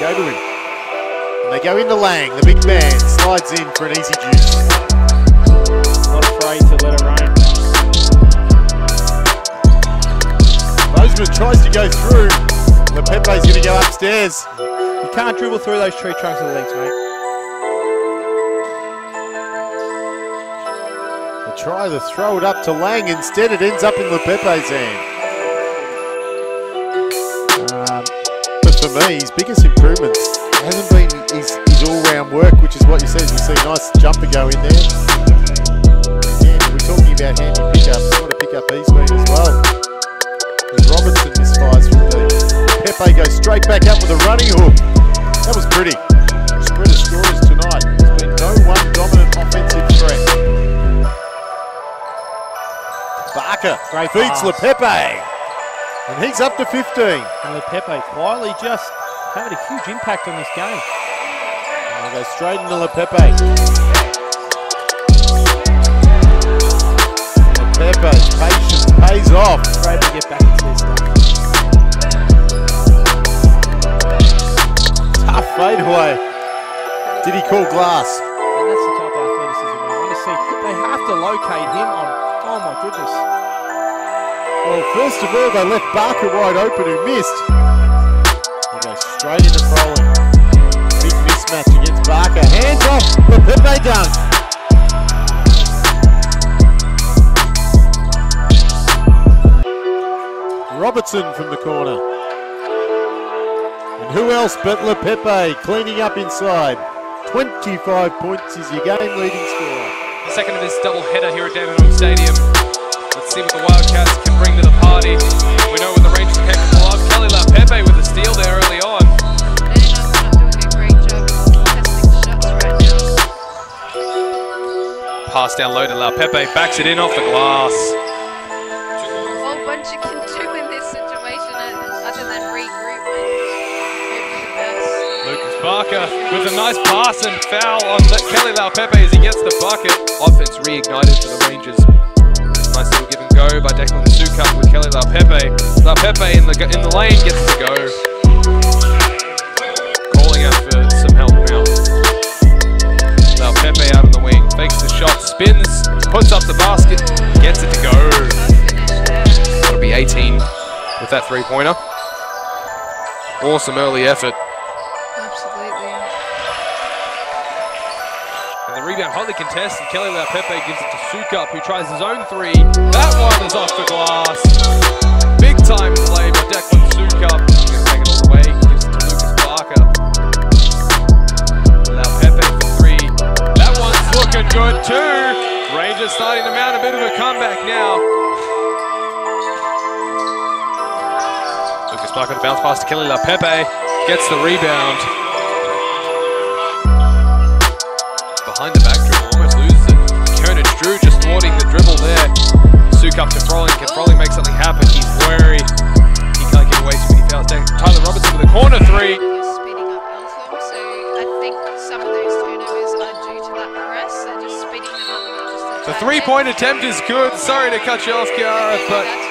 go to him. And they go into Lang, the big man, slides in for an easy juice. Not afraid to let it rain. Bozeman tries to go through. Leaupepe's going to go upstairs. You can't dribble through those tree trunks with legs, mate. They try to throw it up to Lang. Instead, it ends up in Leaupepe's hand. Me, his biggest improvements hasn't been his, his all-round work, which is what you said. You see a nice jumper go in there. Again, we're talking about handy pickups. What a pickup he's been as well. As Robertson misfires from deep. Pepe goes straight back up with a running hook. That was pretty. Spread of scorers tonight. There's been no one dominant offensive threat. Barker Great feeds pass. Leaupepe. And he's up to 15. And Leaupepe quietly just having a huge impact on this game. And they go straight into Leaupepe. Leaupepe's patience pays off. Great to get back into this stuff. Tough fadeaway. Did he call glass? And that's the type of athleticism we want to see. They have to locate him first of all, they left Barker wide open who missed. He goes straight into Froling. Big mismatch against Barker. Hands off. Leaupepe dunk. Robertson from the corner. And who else but Leaupepe cleaning up inside. 25 points is your game leading scorer. The second of this double header here at Dandenong Stadium. See what the Wildcats can bring to the party. We know what the Rangers are capable of. Keli Leaupepe with a steal there early on. Dandenong's not doing a great job contesting shots right now. Pass down low to Leaupepe, backs it in off the glass. A whole bunch you can do in this situation other than regroup and hope for the best. Lucas Barker with a nice pass and foul on Keli Leaupepe as he gets the bucket. Offense reignited for the Rangers. Go by Declan Sukup with Keli Leaupepe. La Pepe in the in the lane gets to go. Calling out for some help now. Leaupepe out on the wing, fakes the shot, spins, puts up the basket, gets it to go. That'll be 18 with that three-pointer. Awesome early effort. The rebound hotly contested. Keli Leaupepe gives it to Sukup, who tries his own three. That one is off the glass. Big time play by Declan Sukup. Take it all the way. Gives it to Lucas Barker. La Pepe for three. That one's looking good too. Rangers starting to mount a bit of a comeback now. Lucas Barker the bounce pass to Keli Leaupepe. Gets the rebound. Think some of those turnovers are due to that press. They're just speeding them up. Just The three-point attempt is good. Sorry to cut you off, Kiara, but